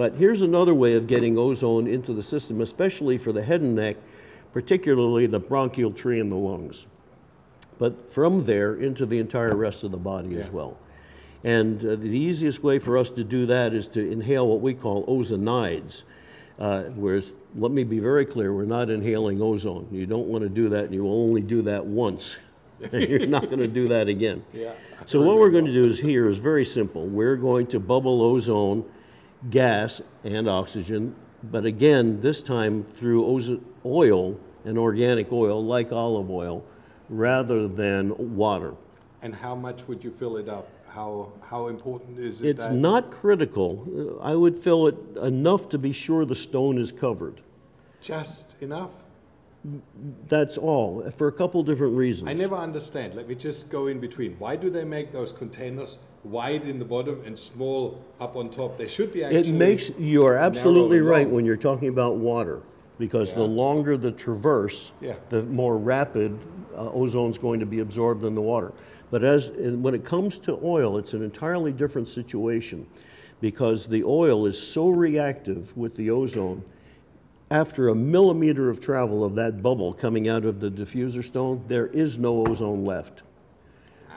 But here's another way of getting ozone into the system, especially for the head and neck, particularly the bronchial tree and the lungs. But from there into the entire rest of the body as well. And uh, the easiest way for us to do that is to inhale what we call ozonides. Uh, whereas, let me be very clear, we're not inhaling ozone. You don't want to do that, and you will only do that once. You're not going to do that again. Yeah. So what we're going to do is here is very simple. We're going to bubble ozone, gas, and oxygen, but again, this time through oil, an organic oil like olive oil, rather than water. And how much would you fill it up? How, how important is it It's not critical. I would fill it enough to be sure the stone is covered. Just enough? That's all, for a couple different reasons. I never understand. Let me just go in between. Why do they make those containers wide in the bottom and small up on top? They should be actually. It makes, you are absolutely right long. when you're talking about water, because the longer the traverse, Yeah. the more rapid uh, ozone's going to be absorbed in the water. But as, when it comes to oil, it's an entirely different situation, because the oil is so reactive with the ozone, after a millimeter of travel of that bubble coming out of the diffuser stone, there is no ozone left.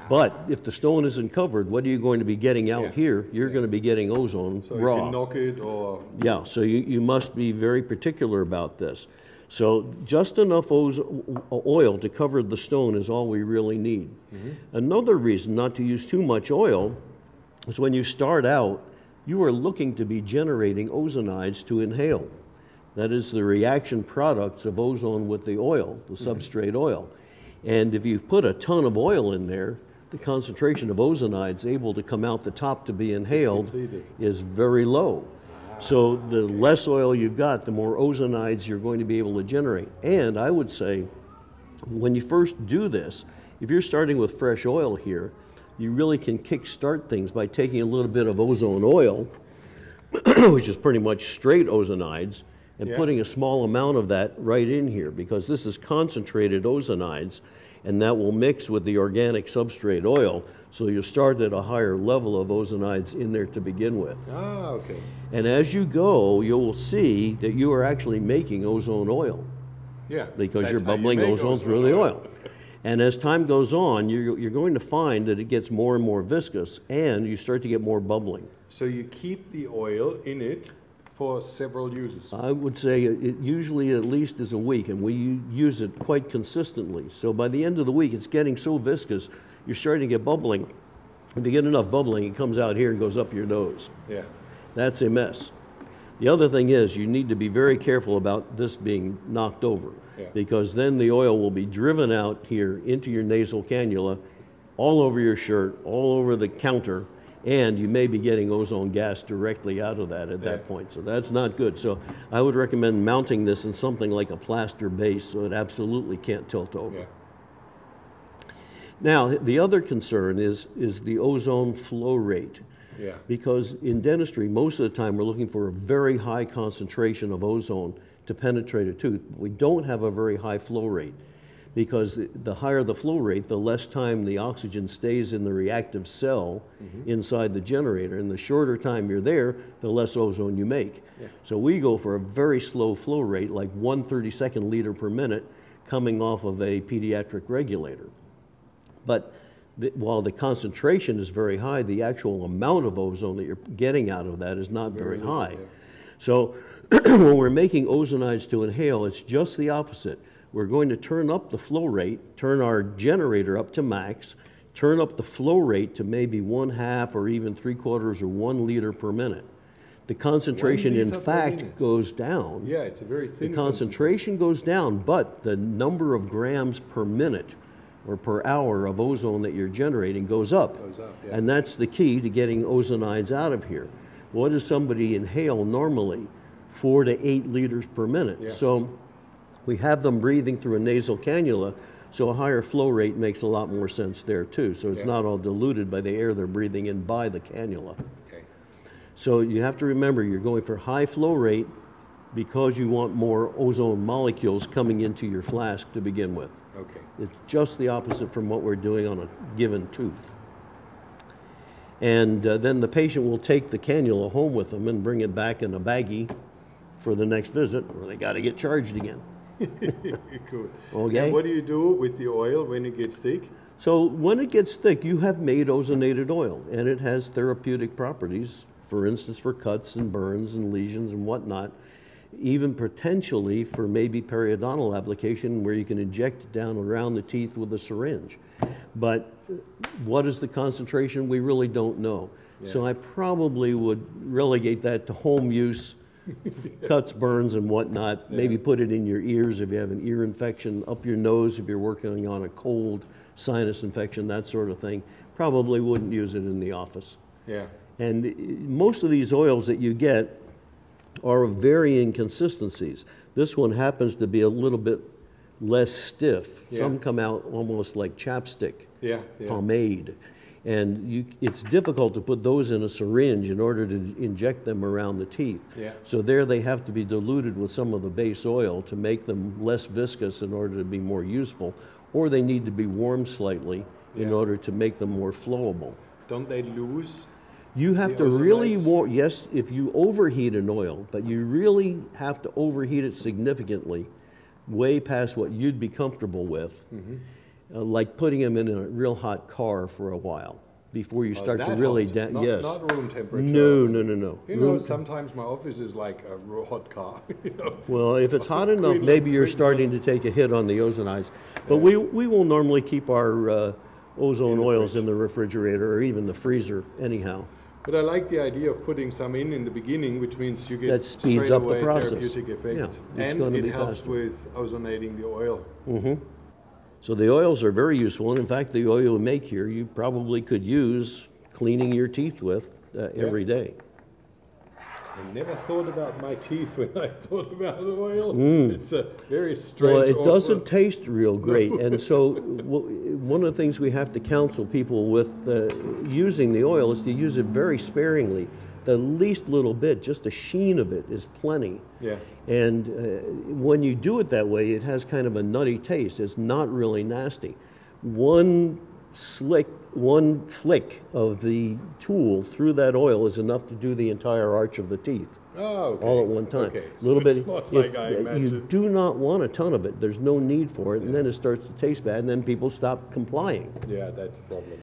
But if the stone isn't covered, what are you going to be getting out Yeah. here? You're going to be getting ozone So raw. if you can knock it or. Yeah, so you, you must be very particular about this. So just enough oil to cover the stone is all we really need. Mm-hmm. Another reason not to use too much oil is when you start out, you are looking to be generating ozonides to inhale. That is the reaction products of ozone with the oil, the mm-hmm. substrate oil. And if you've put a ton of oil in there, the concentration of ozonides able to come out the top to be inhaled is very low. So the less oil you've got, the more ozonides you're going to be able to generate. And I would say, when you first do this, if you're starting with fresh oil here, you really can kickstart things by taking a little bit of ozone oil, which is pretty much straight ozonides, and Yeah. putting a small amount of that right in here because this is concentrated ozonides and that will mix with the organic substrate oil. So you start at a higher level of ozonides in there to begin with. Ah, okay. And as you go, you will see that you are actually making ozone oil Yeah. because you're how you bubbling ozone through the oil. And as time goes on, you're, you're going to find that it gets more and more viscous and you start to get more bubbling. So you keep the oil in it for several uses. I would say it usually at least is a week, and we use it quite consistently. So by the end of the week, it's getting so viscous, you're starting to get bubbling. If you get enough bubbling, it comes out here and goes up your nose. Yeah. That's a mess. The other thing is you need to be very careful about this being knocked over Yeah. because then the oil will be driven out here into your nasal cannula, all over your shirt, all over the counter, and you may be getting ozone gas directly out of that at that Yeah. point. So that's not good. So I would recommend mounting this in something like a plaster base so it absolutely can't tilt over. Yeah. Now, the other concern is, is the ozone flow rate. Yeah. Because in dentistry, most of the time, we're looking for a very high concentration of ozone to penetrate a tooth. We don't have a very high flow rate because the- higher the flow rate, the less time the oxygen stays in the reactive cell inside the generator. And the shorter time you're there, the less ozone you make. So we go for a very slow flow rate, like 1 32nd liter per minute, coming off of a pediatric regulator. But the, while the concentration is very high, the actual amount of ozone that you're getting out of that is not very, high. So when we're making ozonides to inhale, it's just the opposite. We're going to turn up the flow rate, turn our generator up to max, turn up the flow rate to maybe one half or even three quarters or one liter per minute. The concentration, in fact, goes down. Yeah, it's a very thin. The concentration goes down, but the number of grams per minute or per hour of ozone that you're generating goes up. Goes up, yeah. And that's the key to getting ozonides out of here. What does somebody inhale normally? Four to eight liters per minute. Yeah. So we have them breathing through a nasal cannula, so a higher flow rate makes a lot more sense there too. So it's Yeah. not all diluted by the air they're breathing in by the cannula. Okay. So you have to remember you're going for high flow rate because you want more ozone molecules coming into your flask to begin with. Okay. It's just the opposite from what we're doing on a given tooth. And uh, then the patient will take the cannula home with them and bring it back in a baggie for the next visit, or they got to get charged again. Cool. Okay. And what do you do with the oil when it gets thick? So when it gets thick, you have made ozonated oil, and it has therapeutic properties, for instance, for cuts and burns and lesions and whatnot, even potentially for maybe periodontal application where you can inject it down around the teeth with a syringe. But what is the concentration? We really don't know. So I probably would relegate that to home use, cuts, burns, and whatnot. Maybe put it in your ears if you have an ear infection, up your nose if you're working on a cold, sinus infection, that sort of thing. Probably wouldn't use it in the office. Yeah. And uh, most of these oils that you get are of varying consistencies. This one happens to be a little bit less stiff. Yeah. Some come out almost like chapstick, Yeah. Yeah. pomade. And you, it's difficult to put those in a syringe in order to inject them around the teeth. Yeah. So there they have to be diluted with some of the base oil to make them less viscous in order to be more useful, or they need to be warmed slightly in Yeah. order to make them more flowable. Don't they lose? You have to really ozonides? war, yes, if you overheat an oil, but you really have to overheat it significantly, way past what you'd be comfortable with, Mm-hmm. Uh, like putting them in a real hot car for a while before you Oh, start to really, hot. not, yes. Not room temperature. No, no, no, no. You know, sometimes my office is like a ro- hot car. you know? Well, if it's hot enough, maybe you're starting to take a hit on the ozonides. But we, we will normally keep our uh, ozone oils in the refrigerator or even the freezer anyhow. But I like the idea of putting some in in the beginning, which means you get That speeds up the process. therapeutic effect, Yeah, and it helps faster. with ozonating the oil. So the oils are very useful, and in fact, the oil we make here, you probably could use cleaning your teeth with uh, every day. I never thought about my teeth when I thought about oil. It's a very strange. Mm. Well, it awkward- doesn't taste real great, and so one of the things we have to counsel people with uh, using the oil is to use it very sparingly. The least little bit, just a sheen of it, is plenty. Yeah. And uh, when you do it that way, it has kind of a nutty taste. It's not really nasty. One slick, one flick of the tool through that oil is enough to do the entire arch of the teeth Oh, okay. all at one time. Okay, A little so bit. If- like I you do not want a ton of it. There's no need for it, and then it starts to taste bad, and then people stop complying. Yeah, that's a problem.